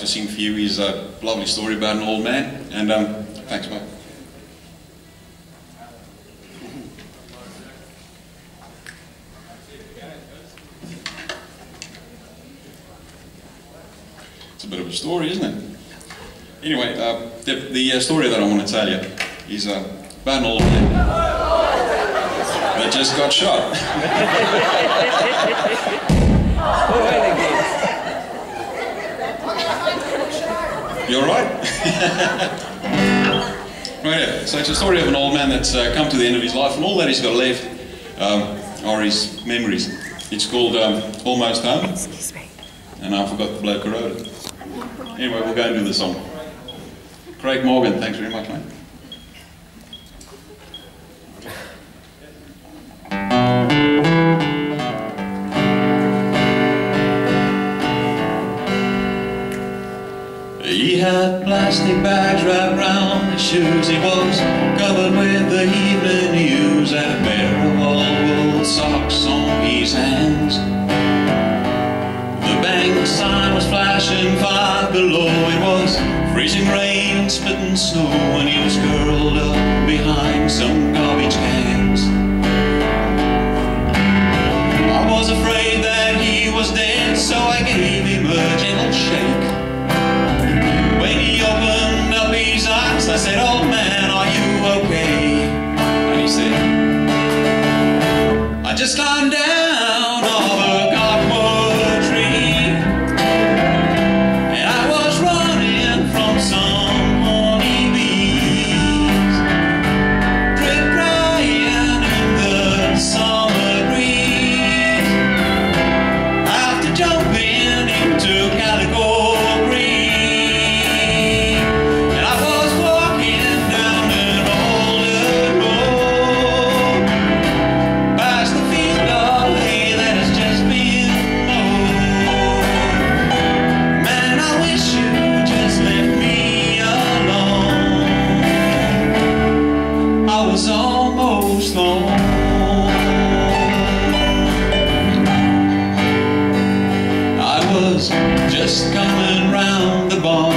to sing for you is a lovely story about an old man. And um, thanks, mate. It's a bit of a story, isn't it? Anyway, uh, the, the uh, story that I want to tell you is uh, about an old man that just got shot. You alright? right, yeah. so it's a story of an old man that's uh, come to the end of his life, and all that he's got left um, are his memories. It's called um, Almost Home. Excuse me. And I forgot the bloke who wrote it. Anyway, we'll go and do the song. Craig Morgan, thanks very much, mate. He had plastic bags wrapped round his shoes. He was covered with the evening news. and a pair of old wool socks on his hands. The bank sign was flashing five below. It was freezing rain and spitting snow, and he was curled up behind some garbage cans. I was afraid that he was dead, so I gave him just climbed down off a cottonwood tree. And I was running from some honeybees. Drip drying in the summer breeze. After jumping into Calico was just coming round the barn.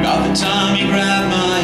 About the time he grabbed my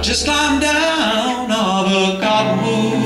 Just climbed down off a cottonwood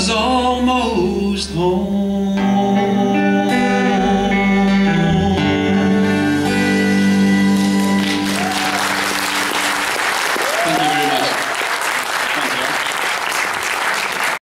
was almost home.